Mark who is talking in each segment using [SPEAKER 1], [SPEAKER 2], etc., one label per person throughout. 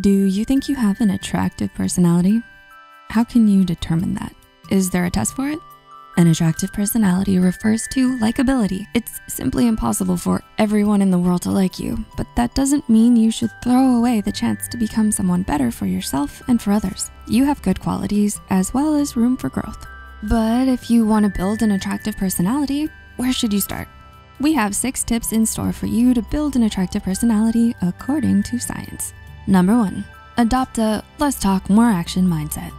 [SPEAKER 1] Do you think you have an attractive personality? How can you determine that? Is there a test for it? An attractive personality refers to likability. It's simply impossible for everyone in the world to like you, but that doesn't mean you should throw away the chance to become someone better for yourself and for others. You have good qualities as well as room for growth. But if you wanna build an attractive personality, where should you start? We have six tips in store for you to build an attractive personality according to science. Number one, adopt a less talk, more action mindset.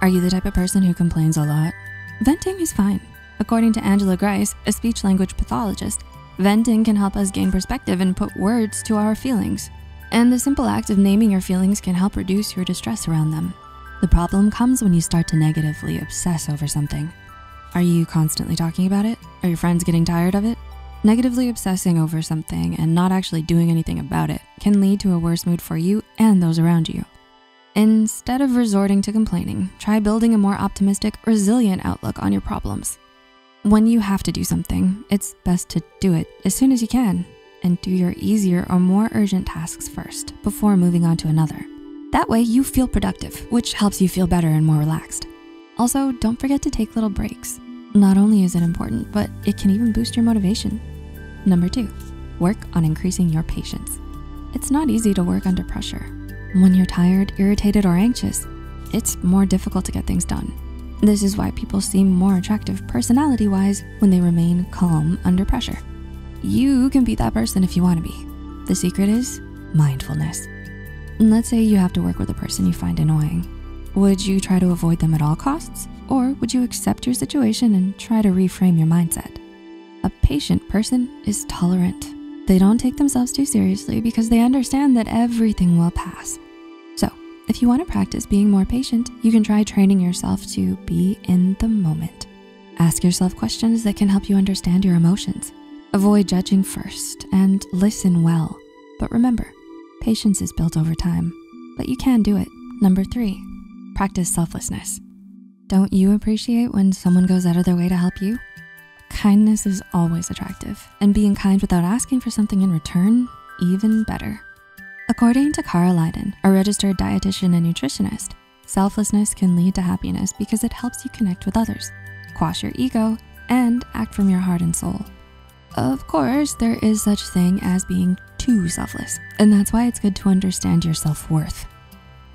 [SPEAKER 1] Are you the type of person who complains a lot? Venting is fine. According to Angela Grice, a speech language pathologist, venting can help us gain perspective and put words to our feelings. And the simple act of naming your feelings can help reduce your distress around them. The problem comes when you start to negatively obsess over something. Are you constantly talking about it? Are your friends getting tired of it? Negatively obsessing over something and not actually doing anything about it can lead to a worse mood for you and those around you. Instead of resorting to complaining, try building a more optimistic, resilient outlook on your problems. When you have to do something, it's best to do it as soon as you can and do your easier or more urgent tasks first before moving on to another. That way you feel productive, which helps you feel better and more relaxed. Also, don't forget to take little breaks. Not only is it important, but it can even boost your motivation. Number two, work on increasing your patience. It's not easy to work under pressure. When you're tired, irritated, or anxious, it's more difficult to get things done. This is why people seem more attractive personality-wise when they remain calm under pressure. You can be that person if you wanna be. The secret is mindfulness. Let's say you have to work with a person you find annoying. Would you try to avoid them at all costs? Or would you accept your situation and try to reframe your mindset? A patient person is tolerant. They don't take themselves too seriously because they understand that everything will pass. So if you wanna practice being more patient, you can try training yourself to be in the moment. Ask yourself questions that can help you understand your emotions. Avoid judging first and listen well. But remember, patience is built over time, but you can do it. Number three, practice selflessness. Don't you appreciate when someone goes out of their way to help you? Kindness is always attractive and being kind without asking for something in return, even better. According to Cara Lydon, a registered dietitian and nutritionist, selflessness can lead to happiness because it helps you connect with others, quash your ego, and act from your heart and soul. Of course, there is such thing as being too selfless, and that's why it's good to understand your self-worth.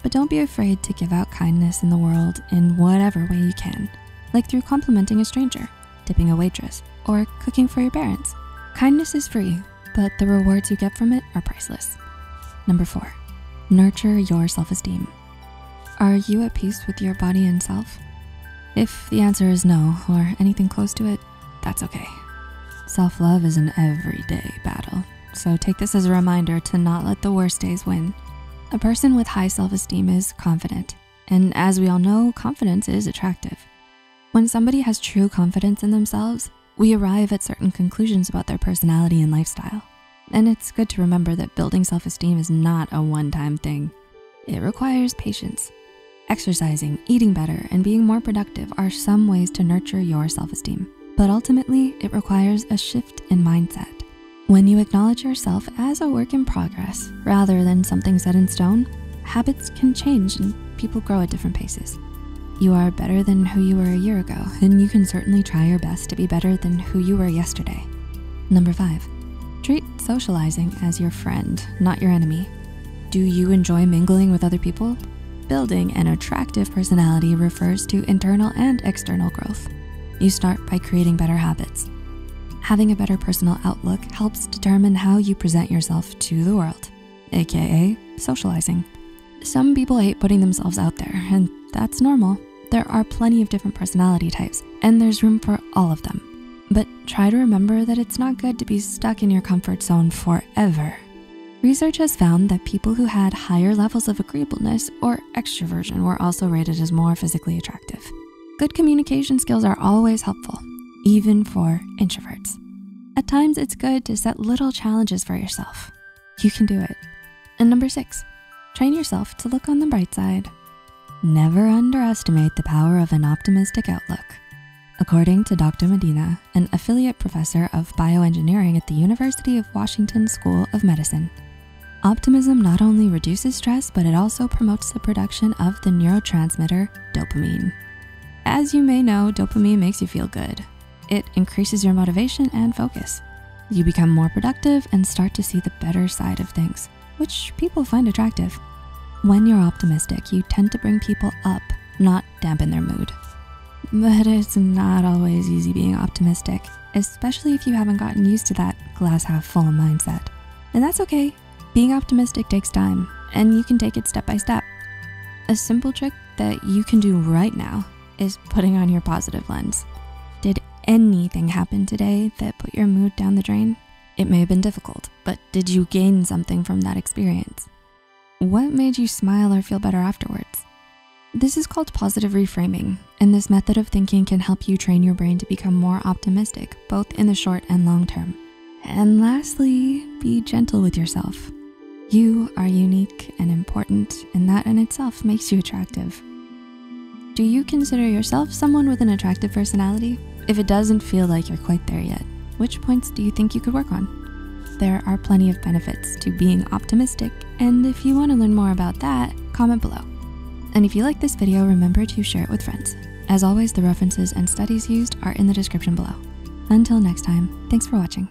[SPEAKER 1] But don't be afraid to give out kindness in the world in whatever way you can, like through complimenting a stranger, tipping a waitress, or cooking for your parents. Kindness is free, but the rewards you get from it are priceless. Number four, nurture your self-esteem. Are you at peace with your body and self? If the answer is no, or anything close to it, that's okay. Self-love is an everyday battle, so take this as a reminder to not let the worst days win. A person with high self-esteem is confident, and as we all know, confidence is attractive. When somebody has true confidence in themselves, we arrive at certain conclusions about their personality and lifestyle. And it's good to remember that building self-esteem is not a one-time thing. It requires patience. Exercising, eating better, and being more productive are some ways to nurture your self-esteem. But ultimately, it requires a shift in mindset. When you acknowledge yourself as a work in progress rather than something set in stone, habits can change and people grow at different paces. You are better than who you were a year ago, and you can certainly try your best to be better than who you were yesterday. Number five, treat socializing as your friend, not your enemy. Do you enjoy mingling with other people? Building an attractive personality refers to internal and external growth. You start by creating better habits. Having a better personal outlook helps determine how you present yourself to the world, AKA socializing. Some people hate putting themselves out there, and that's normal. There are plenty of different personality types, and there's room for all of them. But try to remember that it's not good to be stuck in your comfort zone forever. Research has found that people who had higher levels of agreeableness or extroversion were also rated as more physically attractive. Good communication skills are always helpful, even for introverts. At times, it's good to set little challenges for yourself. You can do it. And number six, train yourself to look on the bright side. Never underestimate the power of an optimistic outlook. According to Dr. Medina, an affiliate professor of bioengineering at the University of Washington School of Medicine, Optimism not only reduces stress, but it also promotes the production of the neurotransmitter dopamine. As you may know, dopamine makes you feel good. It increases your motivation and focus. You become more productive and start to see the better side of things, which people find attractive. When you're optimistic, you tend to bring people up, not dampen their mood. But it's not always easy being optimistic, especially if you haven't gotten used to that glass half full mindset. And that's okay. Being optimistic takes time, and you can take it step by step. A simple trick that you can do right now is putting on your positive lens. Did anything happen today that put your mood down the drain? It may have been difficult, but did you gain something from that experience? What made you smile or feel better afterwards? This is called positive reframing, and this method of thinking can help you train your brain to become more optimistic, both in the short and long term. And lastly, be gentle with yourself. You are unique and important, and that in itself makes you attractive. Do you consider yourself someone with an attractive personality? If it doesn't feel like you're quite there yet, which points do you think you could work on? There are plenty of benefits to being optimistic, and if you wanna learn more about that, comment below. And if you like this video, remember to share it with friends. As always, the references and studies used are in the description below. Until next time, thanks for watching.